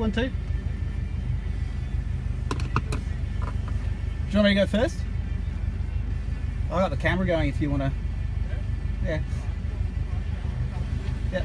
one, two. Do you want me to go first? I got the camera going if you want to. Yeah. Yep.